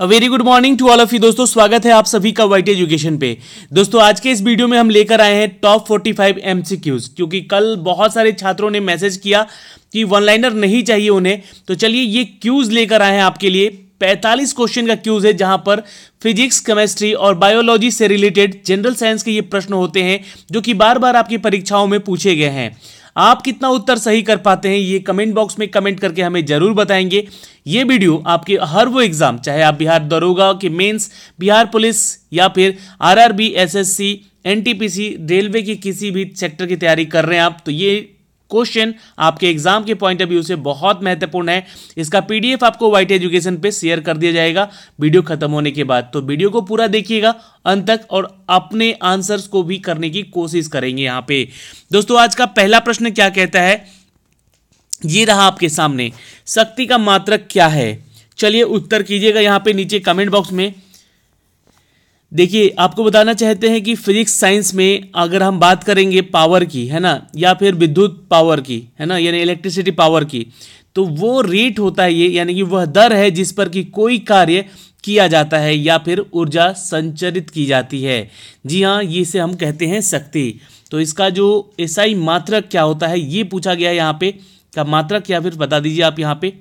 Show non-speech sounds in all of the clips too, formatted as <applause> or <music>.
Very good morning to all of you दोस्तों, स्वागत है आप सभी का वाइट एजुकेशन पे। दोस्तों, आज के इस वीडियो में हम लेकर आए हैं टॉप 45 एमसीक्यूज क्योंकि कल बहुत सारे छात्रों ने मैसेज किया कि वन लाइनर नहीं चाहिए उन्हें। तो चलिए ये क्यूज लेकर आए हैं आपके लिए। 45 क्वेश्चन का क्यूज है, जहाँ पर फिजिक्स केमिस्ट्री और बायोलॉजी से रिलेटेड जनरल साइंस के ये प्रश्न होते हैं, जो कि बार बार आपकी परीक्षाओं में पूछे गए हैं। आप कितना उत्तर सही कर पाते हैं, ये कमेंट बॉक्स में कमेंट करके हमें ज़रूर बताएँगे। ये वीडियो आपके हर वो एग्ज़ाम चाहे आप बिहार दरोगा के मेंस बिहार पुलिस या फिर आरआरबी एसएससी एनटीपीसी रेलवे की किसी भी सेक्टर की तैयारी कर रहे हैं आप तो ये क्वेश्चन आपके एग्ज़ाम के पॉइंट ऑफ़ व्यू से बहुत महत्वपूर्ण है। इसका पीडीएफ आपको वाइट एजुकेशन पे शेयर कर दिया जाएगा। वीडियो खत्म होने के बाद। तो वीडियो को पूरा देखिएगा, अंत तक और अपने आंसर्स को भी करने की कोशिश करेंगे यहाँ पे। दोस्तों, आज का पहला प्रश्न क्या कहता है? ये रहा आपके सामने। शक्ति का मात्रक क्या है? चलिए उत्तर कीजिएगा यहाँ पे नीचे कमेंट बॉक्स में। देखिए, आपको बताना चाहते हैं कि फिजिक्स साइंस में अगर हम बात करेंगे पावर की, है ना, या फिर विद्युत पावर की, है ना, यानी इलेक्ट्रिसिटी पावर की तो वो रेट होता है ये, यानी कि वह दर है जिस पर कि कोई कार्य किया जाता है या फिर ऊर्जा संचरित की जाती है। जी हाँ ये से हम कहते हैं शक्ति। तो इसका जो ऐसा मात्रक क्या होता है, ये पूछा गया है यहाँ पे। का मात्रक या फिर बता दीजिए आप यहाँ पे।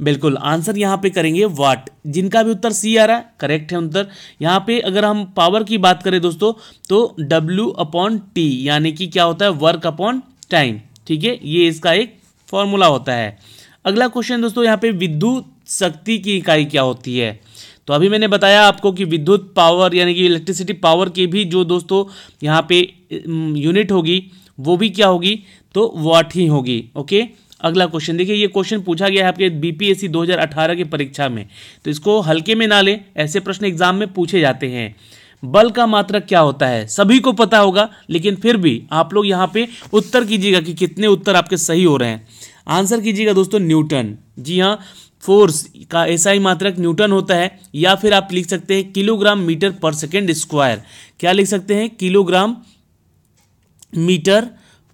बिल्कुल, आंसर यहाँ पे करेंगे वाट जिनका भी उत्तर सी आ रहा है करेक्ट है उत्तर। यहाँ पे अगर हम पावर की बात करें दोस्तों तो डब्ल्यू अपॉन टी यानी कि क्या होता है वर्क अपॉन टाइम ठीक है? ये इसका एक फॉर्मूला होता है। अगला क्वेश्चन दोस्तों, यहाँ पे विद्युत शक्ति की इकाई क्या होती है? तो अभी मैंने बताया आपको कि विद्युत पावर यानी कि इलेक्ट्रिसिटी पावर की भी जो दोस्तों, यहाँ पे यूनिट होगी, वो भी क्या होगी? तो वाट ही होगी ओके अगला क्वेश्चन देखिए ये क्वेश्चन पूछा गया है आपके बीपीएससी 2018 की परीक्षा में। तो इसको हल्के में ना लें, ऐसे प्रश्न एग्ज़ाम में पूछे जाते हैं। बल का मात्रक क्या होता है? सभी को पता होगा, लेकिन फिर भी आप लोग यहाँ पे उत्तर कीजिएगा कि कितने उत्तर आपके सही हो रहे हैं। आंसर कीजिएगा दोस्तों, न्यूटन। जी हाँ फोर्स का ऐसा ही मात्रक न्यूटन होता है, या फिर आप लिख सकते हैं kilogram metre per second square. क्या लिख सकते हैं? Kilogram metre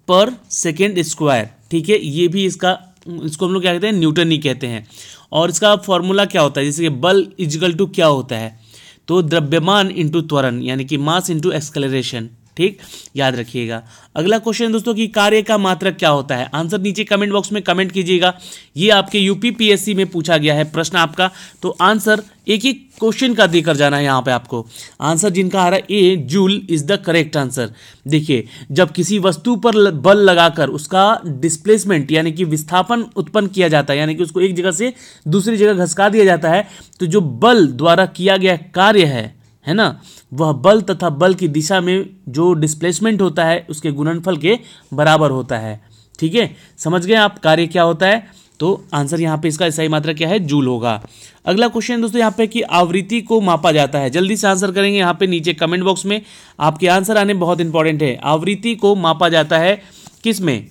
per second square ठीक है? ये भी इसका, इसको हम लोग क्या कहते हैं? न्यूटन ही कहते हैं। और इसका फॉर्मूला क्या होता है? जैसे कि बल इजिकल टू क्या होता है? तो द्रव्यमान इंटू त्वरण, यानी कि मास इंटू एक्सकलरेशन ठीक? याद रखिएगा। अगला क्वेश्चन दोस्तों कि कार्य का मात्रक क्या होता है? आंसर नीचे कमेंट बॉक्स में कमेंट कीजिएगा। ये आपके यूपीपीएससी में पूछा गया है प्रश्न आपका। तो आंसर एक एक क्वेश्चन का देकर जाना है यहाँ पे आपको। आंसर जिनका आ रहा है A joule is the correct answer देखिए, जब किसी वस्तु पर बल लगाकर उसका डिस्प्लेसमेंट यानी कि विस्थापन उत्पन्न किया जाता है, यानी कि उसको एक जगह से दूसरी जगह घसका दिया जाता है तो जो बल द्वारा किया गया कार्य है है ना? वह बल तथा बल की दिशा में जो डिस्प्लेसमेंट होता है, उसके गुणनफल के बराबर होता है। ठीक है? समझ गए आप? कार्य क्या होता है? तो आंसर यहाँ पे इसका सही मात्रा क्या है? जूल होगा। अगला क्वेश्चन दोस्तों यहाँ पे कि आवृत्ति को मापा जाता है। जल्दी से आंसर करेंगे यहाँ पे नीचे कमेंट बॉक्स में। आपके आंसर आने बहुत इंपॉर्टेंट है। आवृत्ति को मापा जाता है किसमें?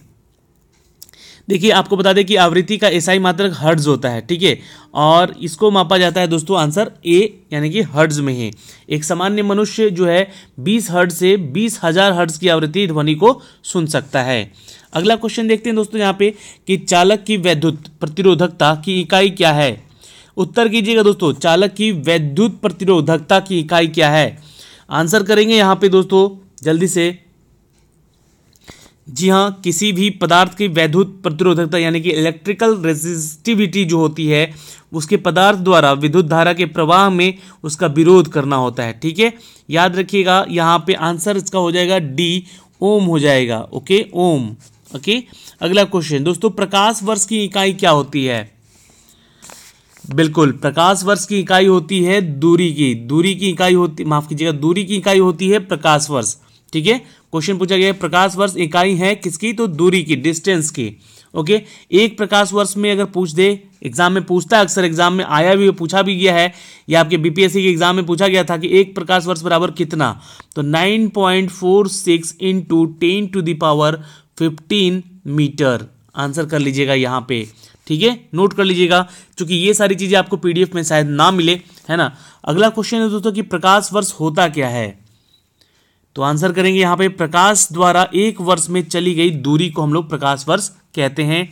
देखिए, आपको बता दें कि आवृत्ति का एसआई मात्रक हर्ड्स होता है, ठीक है? और इसको मापा जाता है दोस्तों आंसर ए यानी कि हर्ड्स में है। एक सामान्य मनुष्य जो है 20 हर्ड से बीस हज़ार हर्ड्स की आवृत्ति ध्वनि को सुन सकता है। अगला क्वेश्चन देखते हैं दोस्तों यहाँ पे कि चालक की वैद्युत प्रतिरोधकता की इकाई क्या है? उत्तर कीजिएगा दोस्तों, चालक की वैद्युत प्रतिरोधकता की इकाई क्या है? आंसर करेंगे यहाँ पे दोस्तों, जल्दी से जी हाँ किसी भी पदार्थ की वैद्युत प्रतिरोधकता, यानी कि इलेक्ट्रिकल रेजिस्टिविटी जो होती है, उसके पदार्थ द्वारा विद्युत धारा के प्रवाह में उसका विरोध करना होता है, ठीक है? याद रखिएगा, यहाँ पे आंसर इसका हो जाएगा डी ओम हो जाएगा, ओके? Ohm, okay? अगला क्वेश्चन दोस्तों, प्रकाश वर्ष की इकाई क्या होती है? बिल्कुल, प्रकाश वर्ष की इकाई होती है दूरी की दूरी की इकाई होती, माफ़ कीजिएगा, दूरी की इकाई होती है प्रकाश वर्ष। ठीक है? क्वेश्चन पूछा गया प्रकाश वर्ष इकाई है किसकी? तो दूरी की डिस्टेंस की। ओके एक प्रकाश वर्ष में अगर पूछ दे एग्ज़ाम में पूछता है अक्सर एग्ज़ाम में आया भी, पूछा भी गया है, या आपके बीपीएससी के एग्ज़ाम में पूछा गया था कि एक प्रकाश वर्ष बराबर कितना? तो 9.46 point four six into ten to the power fifteen metre answer कर लीजिएगा यहाँ पे। ठीक है? नोट कर लीजिएगा, क्योंकि ये सारी चीज़ें आपको पीडीएफ में शायद ना मिले, है ना? अगला क्वेश्चन है दोस्तों कि प्रकाश वर्ष होता क्या है? तो आंसर करेंगे यहाँ पे प्रकाश द्वारा एक वर्ष में चली गई दूरी को हम लोग प्रकाश वर्ष कहते हैं।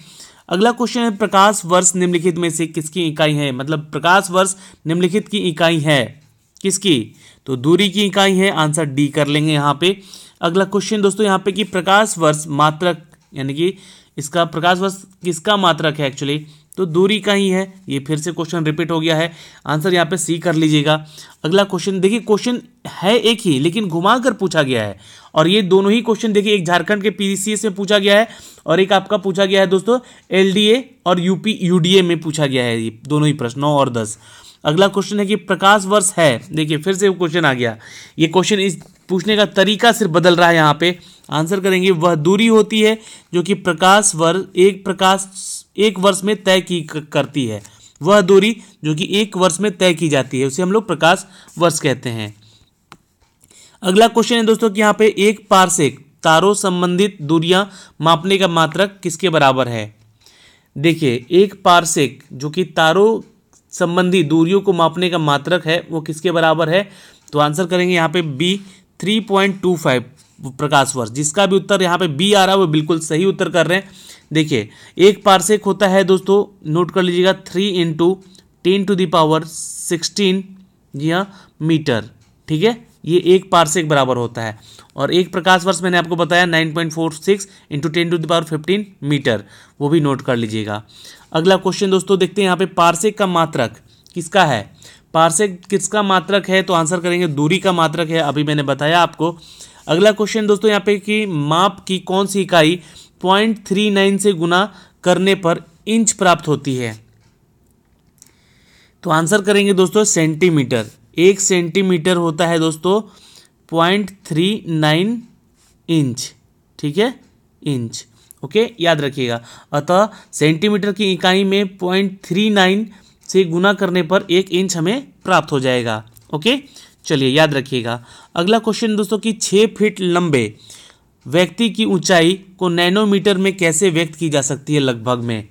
अगला क्वेश्चन है, प्रकाश वर्ष निम्नलिखित में से किसकी इकाई है? मतलब प्रकाश वर्ष निम्नलिखित की इकाई है किसकी? तो दूरी की इकाई है, आंसर डी कर लेंगे यहाँ पे। अगला क्वेश्चन दोस्तों यहाँ पे कि प्रकाश वर्ष मात्रक, यानी कि इसका प्रकाश वर्ष किसका मात्रक है एक्चुअली तो दूरी का ही है। ये फिर से क्वेश्चन रिपीट हो गया है। आंसर यहाँ पे सी कर लीजिएगा। अगला क्वेश्चन देखिए क्वेश्चन है एक ही, लेकिन घुमा कर पूछा गया है। और ये दोनों ही क्वेश्चन देखिए, एक झारखंड के पीसीएस में पूछा गया है और एक आपका पूछा गया है दोस्तों एलडीए और यूपी यूडीए में पूछा गया है। ये दोनों ही प्रश्न, नौ और दस। अगला क्वेश्चन है कि प्रकाश वर्ष है। देखिए, फिर से क्वेश्चन आ गया। ये क्वेश्चन इस पूछने का तरीका सिर्फ़ बदल रहा है यहाँ पे। आंसर करेंगे, वह दूरी होती है जो कि प्रकाश वर्ष एक प्रकाश, एक वर्ष में तय की करती है। वह दूरी जो कि एक वर्ष में तय की जाती है, उसे हम लोग प्रकाश वर्ष कहते हैं। अगला क्वेश्चन है दोस्तों कि यहाँ पे एक पारसेक तारों संबंधित दूरियाँ मापने का मात्रक किसके बराबर है? देखिए, एक पारसेक जो कि तारों संबंधी दूरियों को मापने का मात्रक है, वो किसके बराबर है? तो आंसर करेंगे यहाँ पे B three point two five प्रकाश वर्ष, जिसका भी उत्तर यहाँ पे बी आ रहा है, वो बिल्कुल सही उत्तर कर रहे हैं। देखिए, एक पारसेक होता है दोस्तों नोट कर लीजिएगा three into ten to the power sixteen हाँ मीटर ठीक है? ये एक पारसेक बराबर होता है। और एक प्रकाश वर्ष मैंने आपको बताया nine point four six into ten to the power fifteen metre वो भी नोट कर लीजिएगा। अगला क्वेश्चन दोस्तों देखते हैं, यहाँ पे पारसेक का मात्रक किसका है? पारसेक किसका मात्रक है तो आंसर करेंगे दूरी का मात्रक है, अभी मैंने बताया आपको। अगला क्वेश्चन दोस्तों यहाँ पे कि माप की कौन सी इकाई पॉइंट थ्री नाइन से गुना करने पर इंच प्राप्त होती है? तो आंसर करेंगे दोस्तों सेंटीमीटर। एक सेंटीमीटर होता है दोस्तों पॉइंट थ्री नाइन इंच। ठीक है? इंच। ओके? याद रखिएगा। अतः सेंटीमीटर की इकाई में पॉइंट थ्री नाइन से गुना करने पर एक इंच हमें प्राप्त हो जाएगा। ओके? चलिए, याद रखिएगा। अगला क्वेश्चन दोस्तों कि छः फीट लंबे व्यक्ति की ऊंचाई को नैनोमीटर में कैसे व्यक्त की जा सकती है लगभग में?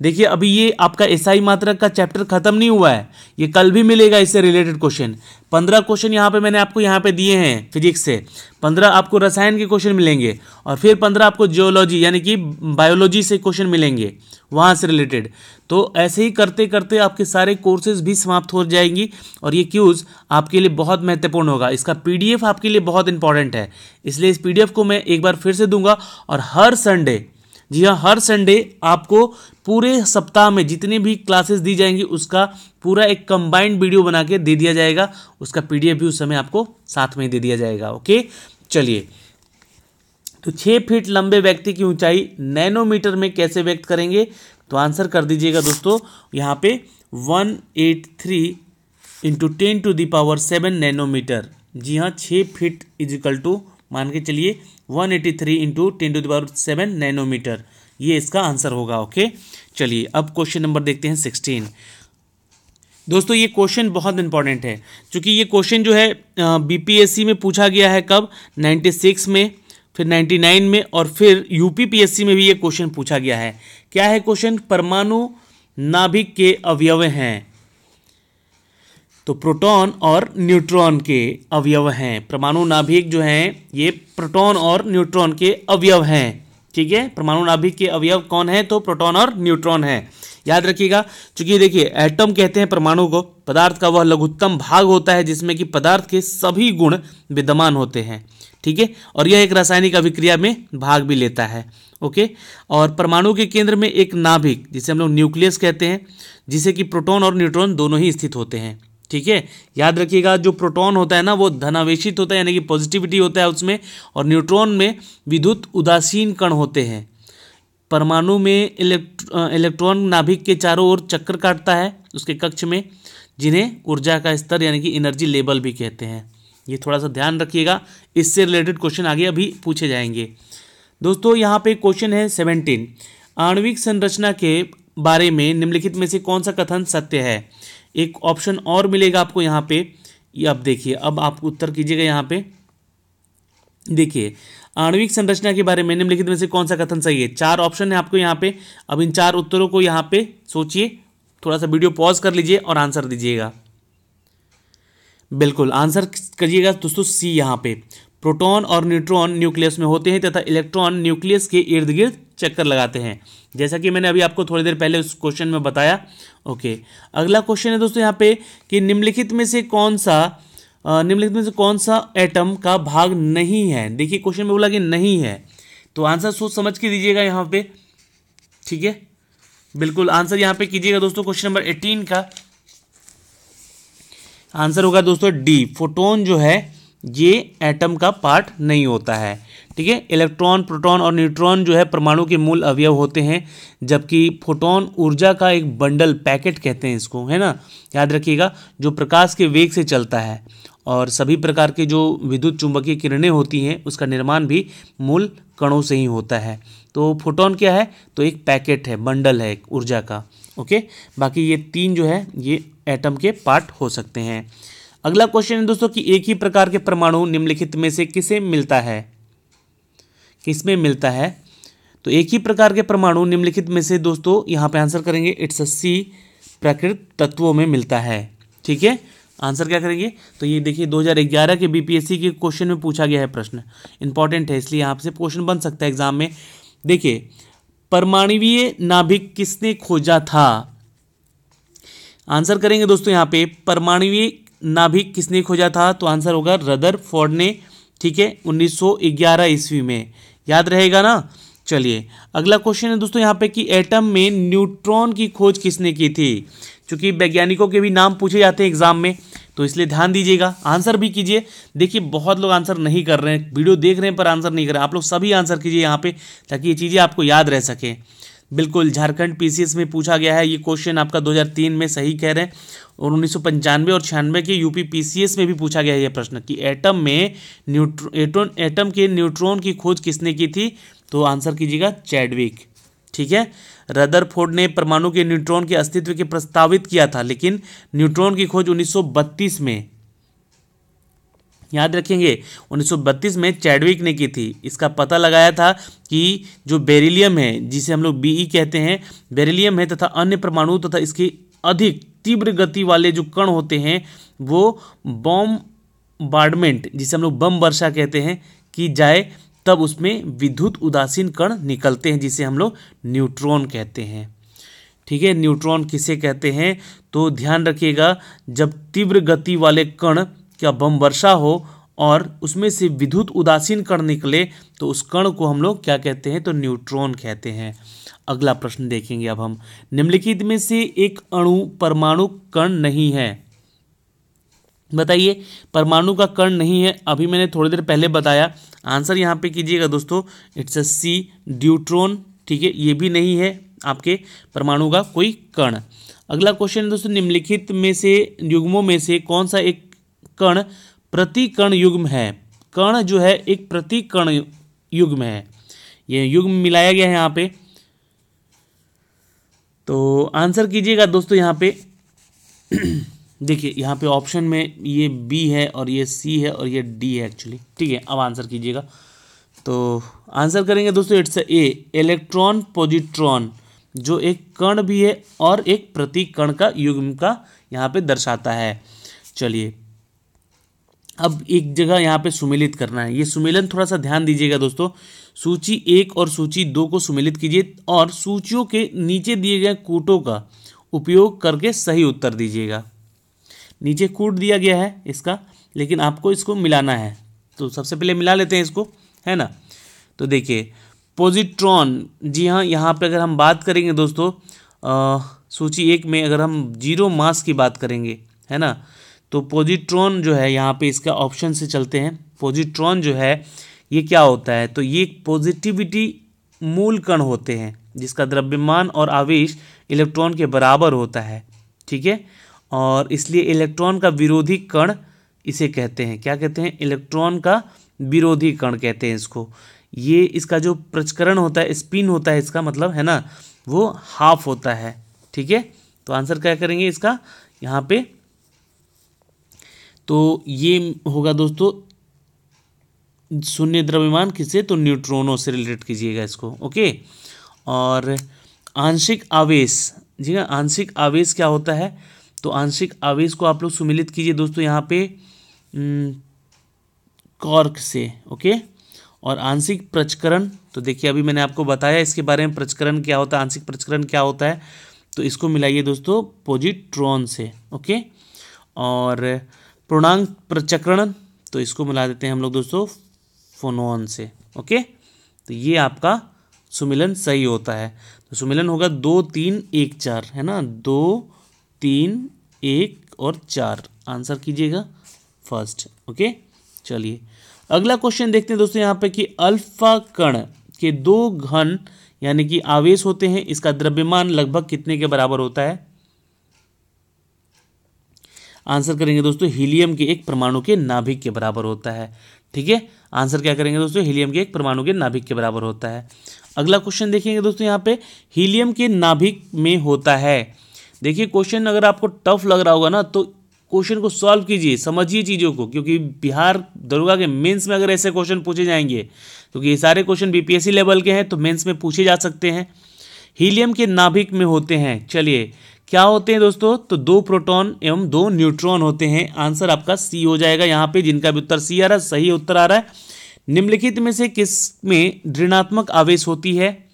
देखिए, अभी ये आपका एसआई मात्रक का चैप्टर खत्म नहीं हुआ है। ये कल भी मिलेगा इससे रिलेटेड क्वेश्चन पंद्रह क्वेश्चन यहाँ पे मैंने आपको यहाँ पे दिए हैं फिजिक्स से। पंद्रह आपको रसायन के क्वेश्चन मिलेंगे और फिर पंद्रह आपको जियोलॉजी यानी कि बायोलॉजी से क्वेश्चन मिलेंगे, वहाँ से रिलेटेड तो ऐसे ही करते करते आपके सारे कोर्सेज भी समाप्त हो जाएँगी और ये क्यूज़ आपके लिए बहुत महत्वपूर्ण होगा। इसका पीडीएफ आपके लिए बहुत इंपॉर्टेंट है। इसलिए इस पीडीएफ को मैं एक बार फिर से दूँगा और हर संडे जी हाँ हर संडे आपको पूरे सप्ताह में जितनी भी क्लासेस दी जाएँगी, उसका पूरा एक कंबाइंड वीडियो बना के दे दिया जाएगा। उसका पीडीएफ भी उस समय आपको साथ में दे दिया जाएगा ओके चलिए। तो छः फीट लंबे व्यक्ति की ऊंचाई नैनोमीटर में कैसे व्यक्त करेंगे? तो आंसर कर दीजिएगा दोस्तों। यहाँ पे one eight three into ten to the power seven nanometre जी हाँ छः फीट इजिकल टू मान के चलिए one eighty three into ten to the power seven nanometre ये इसका आंसर होगा ओके चलिए, अब क्वेश्चन नंबर देखते हैं सिक्सटीन दोस्तों, ये क्वेश्चन बहुत इंपॉर्टेंट है, क्योंकि ये क्वेश्चन जो है बीपीएससी में पूछा गया है कब? 96 में, फिर 99 में और फिर यूपीपीएससी में भी ये क्वेश्चन पूछा गया है। क्या है क्वेश्चन परमाणु नाभिक के अवयव हैं। तो प्रोटॉन और न्यूट्रॉन के अवयव हैं। परमाणु नाभिक जो हैं, ये प्रोटॉन और न्यूट्रॉन के अवयव हैं। ठीक है? परमाणु नाभिक के अवयव कौन है? तो प्रोटॉन और न्यूट्रॉन है। याद रखिएगा क्योंकि देखिए, एटम कहते हैं परमाणु को, पदार्थ का वह लघुत्तम भाग होता है, जिसमें कि पदार्थ के सभी गुण विद्यमान होते हैं। ठीक है? और यह एक रासायनिक अभिक्रिया में भाग भी लेता है। ओके? और परमाणु के केंद्र में एक नाभिक, जिसे हम लोग न्यूक्लियस कहते हैं, जिसे कि प्रोटॉन और न्यूट्रॉन दोनों ही स्थित होते हैं। ठीक है? याद रखिएगा, जो प्रोटॉन होता है ना, वो धनावेशित होता है, यानी कि पॉजिटिविटी होता है उसमें, और न्यूट्रॉन में विद्युत उदासीन कण होते हैं। परमाणु में इलेक्ट्रॉन नाभिक के चारों ओर चक्कर काटता है, उसके कक्ष में, जिन्हें ऊर्जा का स्तर, यानी कि एनर्जी लेवल भी कहते हैं। ये थोड़ा सा ध्यान रखिएगा, इससे रिलेटेड क्वेश्चन आगे अभी पूछे जाएँगे। दोस्तों, यहाँ पे क्वेश्चन है सेवनटीन आणविक संरचना के बारे में निम्नलिखित में से कौन सा कथन सत्य है? एक ऑप्शन और मिलेगा आपको यहाँ पे। ये अब देखिए, अब आप उत्तर कीजिएगा यहाँ पे। देखिए, आणविक संरचना के बारे में निम्नलिखित में से कौन सा कथन सही है? चार ऑप्शन है आपको यहाँ पे। अब इन चार उत्तरों को यहाँ पे सोचिए। थोड़ा सा वीडियो पॉज कर लीजिए और आंसर दीजिएगा। बिल्कुल, आंसर करिएगा दोस्तों सी यहाँ पे। प्रोटॉन और न्यूट्रॉन न्यूक्लियस में होते हैं तथा इलेक्ट्रॉन न्यूक्लियस के इर्द गिर्द चक्कर लगाते हैं। जैसा कि मैंने अभी आपको थोड़ी देर पहले उस क्वेश्चन में बताया। ओके अगला क्वेश्चन है दोस्तों यहाँ पे कि निम्नलिखित में से कौन सा निम्नलिखित में से कौन सा एटम का भाग नहीं है? देखिए क्वेश्चन में बोला कि नहीं है। तो आंसर सोच समझ के दीजिएगा यहाँ पे। ठीक है? बिल्कुल आंसर यहाँ पे कीजिएगा दोस्तों क्वेश्चन नंबर एटीन का। आंसर होगा दोस्तों डी फोटोन जो है, ये एटम का पार्ट नहीं होता है। ठीक है? इलेक्ट्रॉन, प्रोटॉन और न्यूट्रॉन जो है परमाणु के मूल अवयव होते हैं, जबकि फोटोन ऊर्जा का एक बंडल पैकेट कहते हैं इसको, है ना? याद रखिएगा, जो प्रकाश के वेग से चलता है और सभी प्रकार के जो विद्युत चुंबकीय किरणें होती हैं, उसका निर्माण भी मूल कणों से ही होता है। तो फोटोन क्या है? तो एक पैकेट है, बंडल है एक ऊर्जा का, ओके? बाकी ये तीन जो है, ये एटम के पार्ट हो सकते हैं। अगला क्वेश्चन है दोस्तों कि एक ही प्रकार के परमाणु निम्नलिखित में से किसे मिलता है? किसमें मिलता है? तो एक ही प्रकार के परमाणु निम्नलिखित में से दोस्तों, यहाँ पे आंसर करेंगे, इट्स अ सी प्रकृत तत्वों में मिलता है। ठीक है? आंसर क्या करेंगे? तो ये देखिए 2011 के बीपीएससी के क्वेश्चन में पूछा गया है प्रश्न। इंपॉर्टेंट है, इसलिए यहाँ से क्वेश्चन बन सकता है एग्ज़ाम में। देखिए, परमाणवीय नाभिक किसने खोजा था? आंसर करेंगे दोस्तों यहाँ पे, परमाणवीय नाभिक किसने खोजा था? तो आंसर होगा रदर फोर्ड ने। ठीक है? 1911 ईस्वी में। याद रहेगा ना? चलिए, अगला क्वेश्चन है दोस्तों यहाँ पे कि एटम में न्यूट्रॉन की खोज किसने की थी? क्योंकि वैज्ञानिकों के भी नाम पूछे जाते हैं एग्ज़ाम में तो इसलिए ध्यान दीजिएगा। आंसर भी कीजिए। देखिए, बहुत लोग आंसर नहीं कर रहे हैं वीडियो देख रहे हैं पर आंसर नहीं कर रहे आप लोग सभी आंसर कीजिए यहाँ पे, ताकि ये चीज़ें आपको याद रह सके। बिल्कुल, झारखंड पीसीएस में पूछा गया है, ये क्वेश्चन आपका 2003 में सही कह रहे हैं और उन्नीस सौ पंचानवे और छियानवे के यूपी पीसीएस में भी पूछा गया है यह प्रश्न कि एटम में न्यूट्रो एटम के न्यूट्रॉन की खोज किसने की थी? तो आंसर कीजिएगा चैडविक ठीक है? रदरफोर्ड ने परमाणु के न्यूट्रॉन के अस्तित्व के प्रस्तावित किया था, लेकिन न्यूट्रॉन की खोज 1932 में याद रखेंगे 1932 में चैडविक ने की थी। इसका पता लगाया था कि जो बेरिलियम है, जिसे हम लोग बीई कहते हैं, बेरिलियम है तथा अन्य परमाणु तथा इसकी अधिक तीव्र गति वाले जो कण होते हैं, वो बॉम बार्डमेंट, जिसे हम लोग बम वर्षा कहते हैं, कि जाए, तब उसमें विद्युत उदासीन कण निकलते हैं, जिसे हम लोग न्यूट्रॉन कहते हैं। ठीक है, न्यूट्रॉन किसे कहते हैं? तो ध्यान रखिएगा, जब तीव्र गति वाले कण क्या बम वर्षा हो और उसमें से विद्युत उदासीन कण निकले तो उस कण को हम लोग क्या कहते हैं? तो न्यूट्रॉन कहते हैं। अगला प्रश्न देखेंगे अब हम। निम्नलिखित में से एक अणु परमाणु कण नहीं है। बताइए, परमाणु का कण नहीं है, अभी मैंने थोड़ी देर पहले बताया। आंसर यहाँ पे कीजिएगा दोस्तों, इट्स अ सी ड्यूट्रॉन, ठीक है? ये भी नहीं है आपके परमाणु का कोई कण। अगला क्वेश्चन दोस्तों, निम्नलिखित में से, युग्मों में से कौन सा एक कण प्रति कण युग्म है। कण जो है एक प्रति कण युग्म है। ये युग्म मिलाया गया है यहाँ पे। तो आंसर कीजिएगा दोस्तों यहाँ पे। <clears throat> देखिए, यहाँ पे ऑप्शन में ये बी है और ये सी है और ये डी है एक्चुअली ठीक है, अब आंसर कीजिएगा। तो आंसर करेंगे दोस्तों इट्स ए इलेक्ट्रॉन पॉजिट्रॉन जो एक कण भी है और एक प्रति कण का युग्म का यहाँ पे दर्शाता है। चलिए अब एक जगह यहाँ पे सुमेलित करना है। ये सुमेलन थोड़ा सा ध्यान दीजिएगा दोस्तों। सूची एक और सूची दो को सुमेलित कीजिए और सूचियों के नीचे दिए गए कूटों का उपयोग करके सही उत्तर दीजिएगा। नीचे कूट दिया गया है इसका लेकिन आपको इसको मिलाना है। तो सबसे पहले मिला लेते हैं इसको है ना? तो देखिए पोजिट्रॉन जी हाँ यहाँ पर अगर हम बात करेंगे दोस्तों आ, सूची एक में अगर हम ज़ीरो मास की बात करेंगे है ना? तो पोजिट्रॉन जो है, यहाँ पे इसका ऑप्शन से चलते हैं। पोजिट्रॉन जो है, ये क्या होता है? तो ये पॉजिटिविटी मूल कण होते हैं, जिसका द्रव्यमान और आवेश इलेक्ट्रॉन के बराबर होता है, ठीक है? और इसलिए इलेक्ट्रॉन का विरोधी कण इसे कहते हैं। क्या कहते हैं? इलेक्ट्रॉन का विरोधी कण कहते हैं इसको। ये इसका जो प्रचकरण होता है स्पिन होता है इसका मतलब है ना? वो हाफ़ होता है, ठीक है? तो आंसर क्या करेंगे इसका? यहाँ पे तो ये होगा दोस्तों, शून्य द्रव्यमान किससे तो न्यूट्रॉनों से रिलेट कीजिएगा इसको, ओके? और आंशिक आवेश जी हाँ? आंशिक आवेश क्या होता है? तो आंशिक आवेश को आप लोग सुमिलित कीजिए दोस्तों यहाँ पे कॉर्क से, ओके? और आंशिक प्रचकरण तो देखिए अभी मैंने आपको बताया इसके बारे में प्रचकरण क्या होता है, आंशिक प्रचकरण क्या होता है? तो इसको मिलाइए दोस्तों, पोजिट्रॉन से, ओके? और पूर्णांक प्रचक्रण तो इसको मिला देते हैं हम लोग दोस्तों फोनोन से, ओके? तो ये आपका सुमिलन सही होता है। तो सुमिलन होगा दो, तीन, एक, चार, है ना? दो, तीन, एक और चार। आंसर कीजिएगा फ़र्स्ट, ओके? चलिए, अगला क्वेश्चन देखते हैं दोस्तों यहाँ पे कि अल्फ़ा कण के दो घन, यानी कि आवेश होते हैं, इसका द्रव्यमान लगभग कितने के बराबर होता है? आंसर करेंगे दोस्तों, हीलियम के एक परमाणु के नाभिक के बराबर होता है। ठीक है? आंसर क्या करेंगे दोस्तों, हीलियम के एक परमाणु के नाभिक के बराबर होता है। अगला क्वेश्चन देखेंगे दोस्तों यहाँ पे, हीलियम के नाभिक में होता है। देखिए, क्वेश्चन अगर आपको टफ लग रहा होगा ना तो क्वेश्चन को सॉल्व कीजिए, समझिए चीज़ों को, क्योंकि बिहार दरोगा के मेंस में अगर ऐसे क्वेश्चन पूछे जाएँगे, क्योंकि ये सारे क्वेश्चन बीपीएससी लेवल के हैं तो मेंस में पूछे जा सकते हैं। हीलियम के नाभिक में होते हैं। चलिए क्या होते हैं दोस्तों? तो दो प्रोटॉन एवं दो न्यूट्रॉन होते हैं। आंसर आपका सी हो जाएगा यहाँ पे, जिनका भी उत्तर सी आ रहा है, सही उत्तर आ रहा है। निम्नलिखित में से किसमें ऋणात्मक आवेश होती है?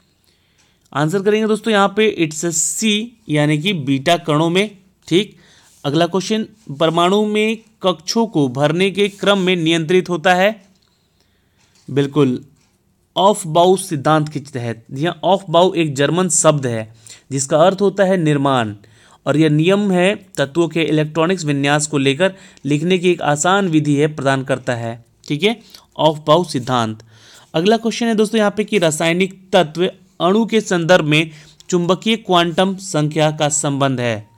आंसर करेंगे दोस्तों यहाँ पे, इट्स सी, यानी कि बीटा कणों में, ठीक? अगला क्वेश्चन, परमाणु में कक्षों को भरने के क्रम में नियंत्रित होता है। बिल्कुल, ऑफ़ बाउ सिद्धांत के तहत, यहाँ ऑफ़ बाउ एक जर्मन शब्द है। जिसका अर्थ होता है निर्माण। और यह नियम है, तत्वों के इलेक्ट्रॉनिक्स विन्यास को लेकर लिखने की एक आसान विधि है, प्रदान करता है। ठीक है? ऑफ़ बाउ सिद्धांत। अगला क्वेश्चन है दोस्तों यहाँ पे कि रासायनिक तत्व अणु के संदर्भ में चुंबकीय क्वांटम संख्या का संबंध है।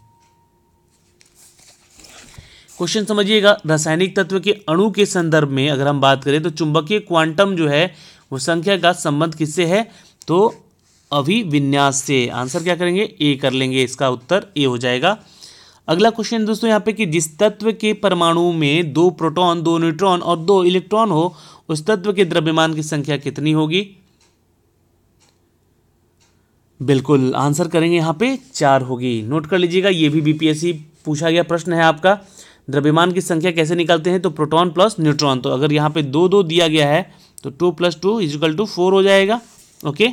क्वेश्चन समझिएगा, रासायनिक तत्व के अणु के संदर्भ में अगर हम बात करें तो चुंबकीय क्वांटम जो है, वो संख्या का संबंध किससे है? तो अभिविन्यास से आंसर क्या करेंगे? ए कर लेंगे, इसका उत्तर ए हो जाएगा। अगला क्वेश्चन दोस्तों यहाँ पे कि जिस तत्व के परमाणु में दो प्रोटॉन, दो न्यूट्रॉन और दो इलेक्ट्रॉन हो, उस तत्व के द्रव्यमान की संख्या कितनी होगी? बिल्कुल आंसर करेंगे यहाँ पे चार होगी। नोट कर लीजिएगा, ये भी बीपीएससी पूछा गया प्रश्न है आपका। द्रव्यमान की संख्या कैसे निकालते हैं? तो प्रोटॉन प्लस न्यूट्रॉन। तो अगर यहाँ पे दो दो दिया गया है तो two plus two equal to four हो जाएगा। ओके?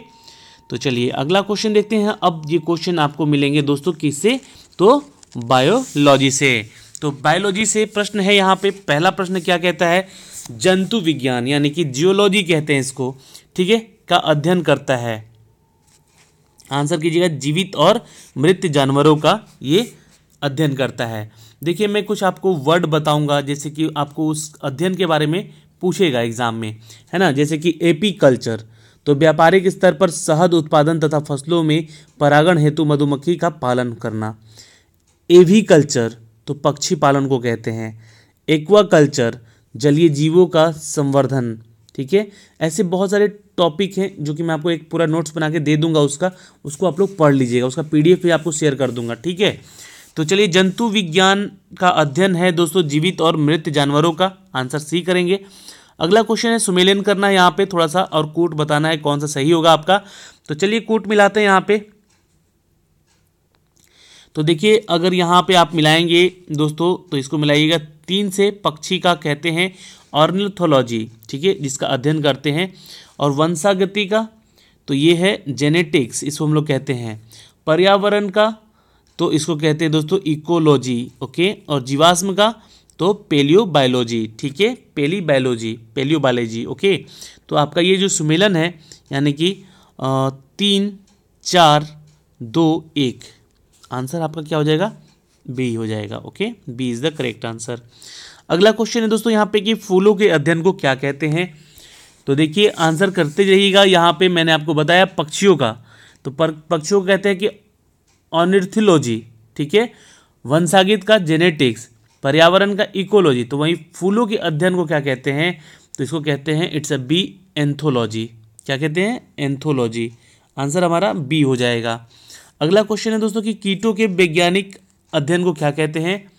तो चलिए, अगला क्वेश्चन देखते हैं। अब ये क्वेश्चन आपको मिलेंगे दोस्तों किससे? तो बायोलॉजी से। तो बायोलॉजी से प्रश्न है यहाँ पे। पहला प्रश्न क्या कहता है? जंतु विज्ञान, यानी कि जियोलॉजी कहते हैं इसको। ठीक है? का अध्ययन करता है। आंसर कीजिएगा, जीवित और मृत जानवरों का ये अध्ययन करता है। देखिए, मैं कुछ आपको वर्ड बताऊँगा, जैसे कि आपको उस अध्ययन के बारे में पूछेगा एग्ज़ाम में। है ना? जैसे कि एपी कल्चर तो व्यापारिक स्तर पर शहद उत्पादन तथा फ़सलों में परागण हेतु मधुमक्खी का पालन करना। एवी कल्चर तो पक्षी पालन को कहते हैं। एक्वा कल्चर जलीय जीवों का संवर्धन, ठीक है? ऐसे बहुत सारे टॉपिक हैं जो कि मैं आपको एक पूरा नोट्स बना के दे दूँगा उसका। उसको आप लोग पढ़ लीजिएगा, उसका पीडीएफ भी आपको शेयर कर दूँगा, ठीक है? तो चलिए, जंतु विज्ञान का अध्ययन है दोस्तों, जीवित और मृत जानवरों का। आंसर सी करेंगे। अगला क्वेश्चन है, सुमेलन करना है यहाँ पे थोड़ा सा और कूट बताना है कौन सा सही होगा आपका। तो चलिए कूट मिलाते हैं यहाँ पे। तो देखिए, अगर यहाँ पे आप मिलाएँगे दोस्तों तो इसको मिलाइएगा तीन से पक्षी का कहते हैं ऑर्निथोलॉजी ठीक है, जिसका अध्ययन करते हैं। और वंशागति का तो ये है जेनेटिक्स इसको हम लोग कहते हैं। पर्यावरण का तो इसको कहते हैं दोस्तों इकोलॉजी ओके और जीवाश्म का तो पेलियो बायोलॉजी ठीक है? पेली बायोलॉजी पेलियो बायोलॉजी ओके तो आपका ये जो सुमेलन है, यानी कि तीन, चार, दो, एक, आंसर आपका क्या हो जाएगा? बी हो जाएगा okay B is the correct answer अगला क्वेश्चन है दोस्तों यहाँ पे कि फूलों के अध्ययन को क्या कहते हैं? तो देखिए, आंसर करते रहिएगा यहाँ पे मैंने आपको बताया पक्षियों का। तो पर, पक्षियों को कहते हैं कि ऑनिर्थियोलॉजी ठीक है? वंशागित का जेनेटिक्स पर्यावरण का इकोलॉजी तो वहीं फूलों के अध्ययन को क्या कहते हैं? तो इसको कहते हैं इट्स अ बी एंथोलॉजी क्या कहते हैं? एंथोलॉजी आंसर हमारा बी हो जाएगा। अगला क्वेश्चन है दोस्तों कि कीटों के वैज्ञानिक अध्ययन को क्या कहते हैं?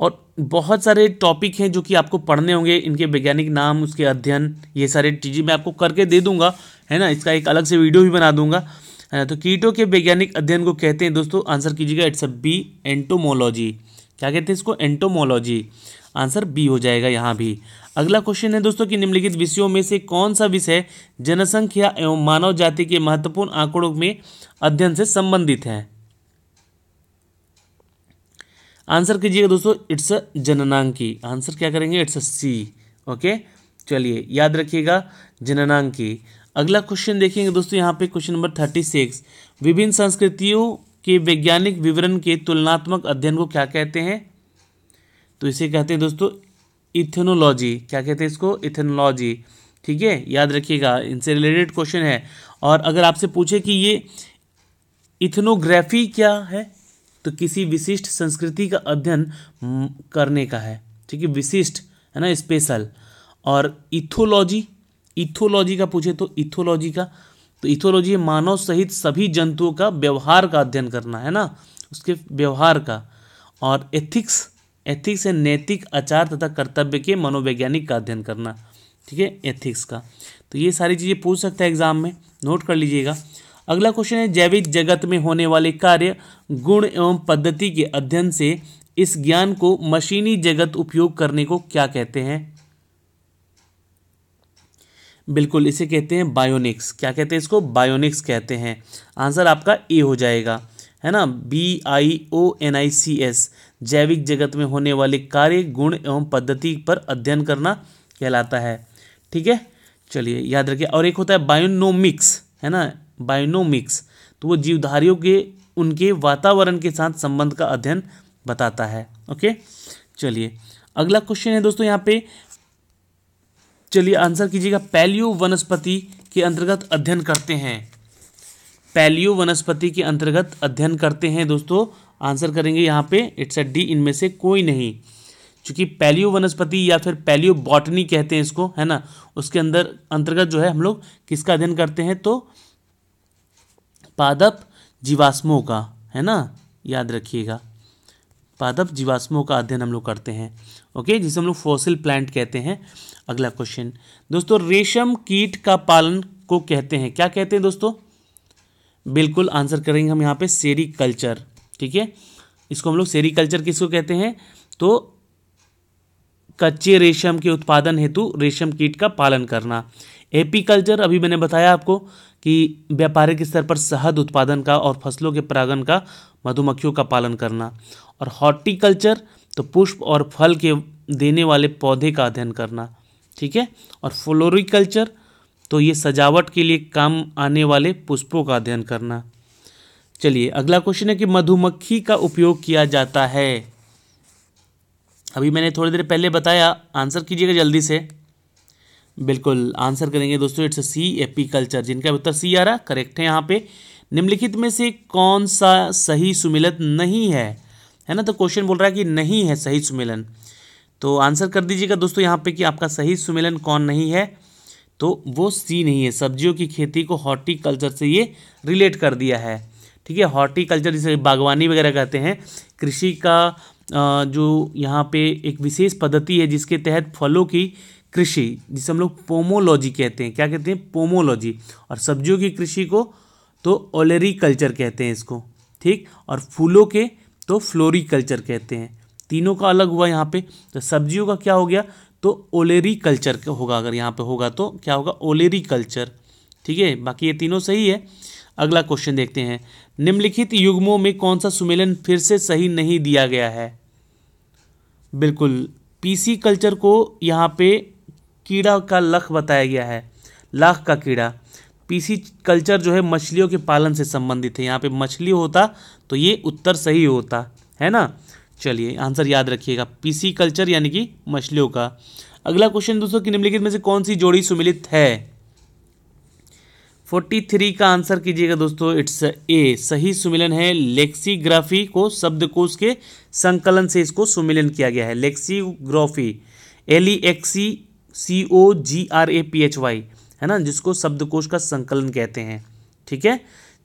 और बहुत सारे टॉपिक हैं जो कि आपको पढ़ने होंगे, इनके वैज्ञानिक नाम, उसके अध्ययन, ये सारे चीज़ें मैं आपको करके दे दूँगा, है ना? इसका एक अलग से वीडियो भी बना दूँगा। तो कीटों के वैज्ञानिक अध्ययन को कहते हैं, दोस्तों, आंसर कीजिएगा इट्स बी एंटोमोलॉजी क्या कहते हैं इसको? एंटोमोलॉजी आंसर बी हो जाएगा यहाँ भी। अगला क्वेश्चन है, दोस्तों, कि निम्नलिखित विषयों में से कौन सा विषय जनसंख्या एवं मानव जाति के महत्वपूर्ण आंकड़ों में अध्ययन से संबंधित है? आंसर कीजिएगा, दोस्तों इट्स जननांकी। आंसर क्या करेंगे? It's C okay? चलिए, याद रखिएगा, जननांकी। अगला क्वेश्चन देखेंगे दोस्तों, यहाँ पे क्वेश्चन नंबर थर्टी सिक्स विभिन्न संस्कृतियों के वैज्ञानिक विवरण के तुलनात्मक अध्ययन को क्या कहते हैं? तो इसे कहते हैं दोस्तों इथेनोलॉजी क्या कहते हैं इसको? इथेनोलॉजी ठीक है? याद रखिएगा, इनसे रिलेटेड क्वेश्चन है। और अगर आपसे पूछे कि ये इथेनोग्राफी क्या है तो किसी विशिष्ट संस्कृति का अध्ययन करने का है। ठीक है? विशिष्ट, है ना? स्पेशल और इथोलॉजी इथोलॉजी का पूछे तो इथोलॉजी का तो इथोलॉजी मानव सहित सभी जंतुओं का व्यवहार का अध्ययन करना, है ना? उसके व्यवहार का। और एथिक्स एथिक्स है नैतिक आचार तथा कर्तव्य के मनोवैज्ञानिक का अध्ययन करना, ठीक है? एथिक्स का। तो ये सारी चीज़ें पूछ सकता है एग्ज़ाम में नोट कर लीजिएगा। अगला क्वेश्चन है, जैविक जगत में होने वाले कार्य, गुण एवं पद्धति के अध्ययन से इस ज्ञान को मशीनी जगत उपयोग करने को क्या कहते हैं? बिल्कुल इसे कहते हैं बायोनिक्स क्या कहते हैं इसको? बायोनिक्स कहते हैं। आंसर आपका ए हो जाएगा, है ना? B I O N I C S जैविक जगत में होने वाले कार्य, गुण एवं पद्धति पर अध्ययन करना कहलाता है। ठीक है? चलिए, याद रखिए, और एक होता है बायोनोमिक्स है ना? बायोनोमिक्स तो वो जीवधारियों के, उनके वातावरण के साथ संबंध का अध्ययन बताता है। ओके? चलिए, अगला क्वेश्चन है दोस्तों यहाँ पे चलिए आंसर कीजिएगा, पैलियो वनस्पति के अंतर्गत अध्ययन करते हैं। पैलियो वनस्पति के अंतर्गत अध्ययन करते हैं दोस्तों। आंसर करेंगे यहाँ पे इट्स अ डी इनमें से कोई नहीं। चूँकि पैलियो वनस्पति या फिर पैलियो बॉटनी कहते हैं इसको, है ना? उसके अंदर, अंतर्गत जो है हम लोग किसका अध्ययन करते हैं तो पादप जीवाश्मों का, है ना? याद रखिएगा। पादप जीवाश्मों का अध्ययन हम लोग करते हैं। ओके, जिसे हम लोग फोसिल प्लांट कहते हैं। अगला क्वेश्चन दोस्तों, रेशम कीट का पालन को कहते हैं। क्या कहते हैं दोस्तों? बिल्कुल आंसर करेंगे हम यहाँ पे सेरी कल्चर ठीक है? इसको हम लोग सेरी कल्चर किसको कहते हैं? तो कच्चे रेशम के उत्पादन हेतु रेशम कीट का पालन करना। एपीकल्चर, अभी मैंने बताया आपको कि व्यापारिक स्तर पर शहद उत्पादन का और फ़सलों के परागण का, मधुमक्खियों का पालन करना। और हॉर्टिकल्चर तो पुष्प और फल के देने वाले पौधे का अध्ययन करना। ठीक है? और फ्लोरिकल्चर तो ये सजावट के लिए काम आने वाले पुष्पों का अध्ययन करना। चलिए, अगला क्वेश्चन है कि मधुमक्खी का उपयोग किया जाता है। अभी मैंने थोड़ी देर पहले बताया आंसर कीजिएगा जल्दी से। बिल्कुल आंसर करेंगे दोस्तों इट्स सी एपीकल्चर जिनका उत्तर सी आ रहा करेक्ट है यहाँ पे। निम्नलिखित में से कौन सा सही सुमिलन नहीं है? है ना तो क्वेश्चन बोल रहा है कि नहीं है सही सुमिलन। तो आंसर कर दीजिएगा दोस्तों यहाँ पे कि आपका सही सुमेलन कौन नहीं है। तो वो सी नहीं है। सब्जियों की खेती को हॉर्टिकल्चर से ये रिलेट कर दिया है। ठीक है, हॉर्टिकल्चर जिसे बागवानी वगैरह कहते हैं। कृषि का जो यहाँ पे एक विशेष पद्धति है जिसके तहत फलों की कृषि, जिसे हम लोग पोमोलॉजी कहते हैं। क्या कहते हैं? पोमोलॉजी। और सब्जियों की कृषि को तो ओलेरी कल्चर कहते हैं इसको। ठीक? और फूलों के तो फ्लोरी कल्चर कहते हैं। तीनों का अलग हुआ यहाँ पे तो सब्जियों का क्या हो गया? तो ओलेरी कल्चर होगा, अगर यहाँ पे होगा तो क्या होगा? Olericulture. ठीक है? बाकी ये तीनों सही है। अगला क्वेश्चन देखते हैं। निम्नलिखित युग्मों में कौन सा सुमेलन फिर से सही नहीं दिया गया है? बिल्कुल। पीसी कल्चर को यहाँ पे कीड़ा का लख बताया गया है। लाख का कीड़ा। पीसी कल्चर जो है मछलियों के पालन से संबंधित है। यहाँ पे मछली होता तो ये उत्तर सही होता। है ना? चलिए, आंसर याद रखिएगा, पीसी कल्चर यानी कि मछलियों का। अगला क्वेश्चन दोस्तों, कि निम्नलिखित में से कौन सी जोड़ी सुमिलित है? फोर्टी थ्री का आंसर कीजिएगा दोस्तों, इट्स ए। सही सुमिलन है, लेक्सीग्राफी को शब्दकोश के संकलन से इसको सुमिलन किया गया है। Lexicography, L E X C O G R A P H Y, है ना, जिसको शब्दकोश का संकलन कहते हैं। ठीक है?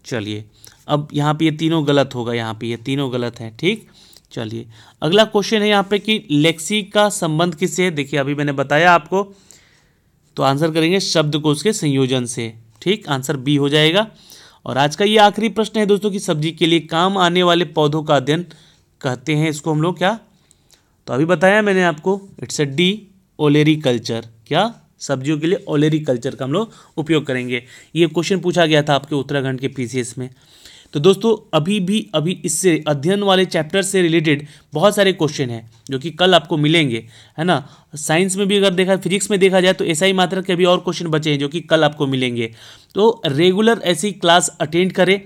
चलिए, अब यहाँ पे ये तीनों गलत होगा, यहाँ पे ये तीनों गलत हैं, ठीक? चलिए, अगला क्वेश्चन है यहाँ पे कि लेक्सी का संबंध किससे है? देखिए, अभी मैंने बताया आपको तो आंसर करेंगे शब्दकोश के संयोजन से। ठीक आंसर बी हो जाएगा। और आज का ये आखिरी प्रश्न है दोस्तों कि सब्ज़ी के लिए काम आने वाले पौधों का अध्ययन कहते हैं इसको हम लोग क्या? तो अभी बताया मैंने आपको it's a D olericulture क्या? सब्जियों के लिए ओलेरी कल्चर का हम लोग उपयोग करेंगे। ये क्वेश्चन पूछा गया था आपके उत्तराखंड के पीसीएस में। तो दोस्तों, अभी भी, अभी इससे अध्ययन वाले चैप्टर से रिलेटेड बहुत सारे क्वेश्चन हैं, जो कि कल आपको मिलेंगे, है ना? साइंस में भी अगर देखा फिजिक्स में देखा जाए तो ऐसा ही मात्रा के अभी और क्वेश्चन बचे हैं, जो कि कल आपको मिलेंगे। तो रेगुलर ऐसी क्लास अटेंड करें।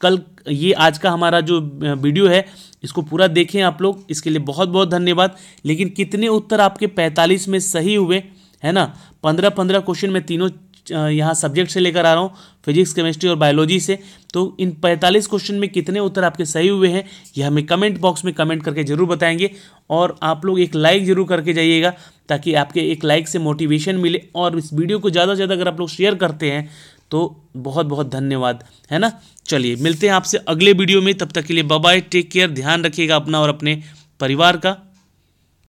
कल, ये आज का हमारा जो वीडियो है, इसको पूरा देखें आप लोग। इसके लिए बहुत बहुत धन्यवाद। लेकिन कितने उत्तर आपके पैंतालीस में सही हुए, है ना? पंद्रह पंद्रह क्वेश्चन में तीनों यहाँ सब्जेक्ट से लेकर आ रहा हूँ फिजिक्स केमिस्ट्री और बायोलॉजी से। तो इन 45 क्वेश्चन में कितने उत्तर आपके सही हुए हैं, ये हमें कमेंट बॉक्स में कमेंट करके ज़रूर बताएँगे। और आप लोग एक लाइक ज़रूर करके जाइएगा, ताकि आपके एक लाइक से मोटिवेशन मिले। और इस वीडियो को ज़्यादा से ज़्यादा अगर आप लोग शेयर करते हैं तो बहुत बहुत धन्यवाद, है ना? चलिए, मिलते हैं आपसे अगले वीडियो में। तब तक के लिए बाय टेक केयर ध्यान रखिएगा अपना और अपने परिवार का।